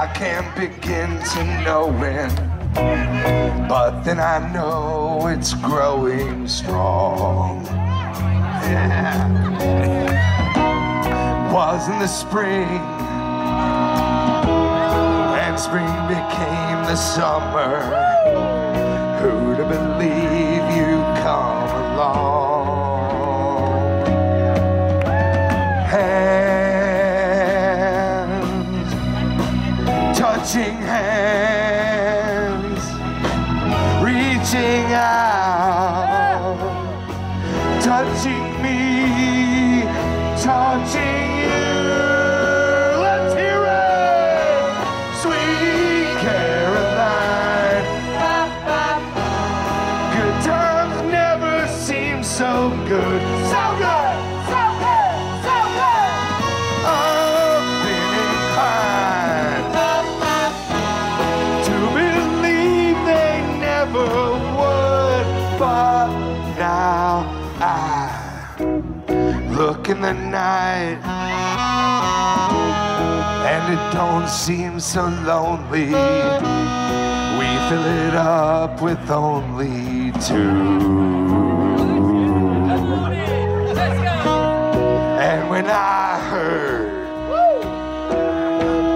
I can't begin to know when, but then I know it's growing strong. Yeah. Was in the spring, and spring became the summer. Who'd have believe reaching out, touching me, touching you. Let's hear it, sweet Caroline. Good times never seem so good. Look in the night. And it don't seem so lonely. We fill it up with only two. And when I heard,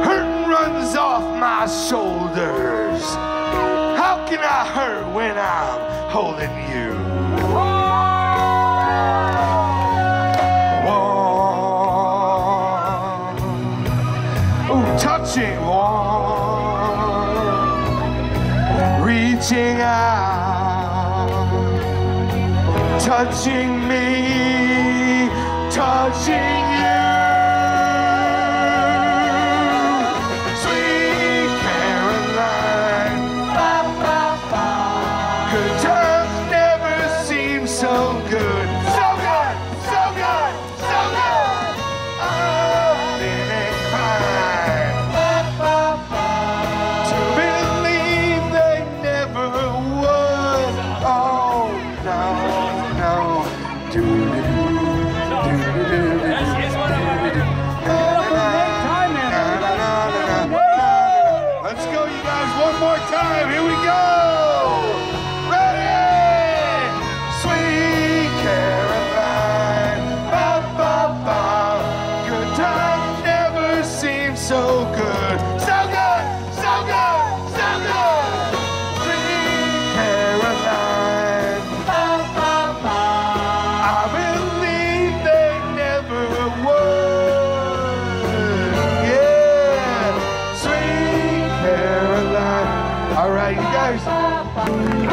hurt runs off my shoulders. How can I hurt when I'm holding you? Ooh, touching reaching out touching me, touching you. Sweet Caroline, good times never no. Do do do right, you guys.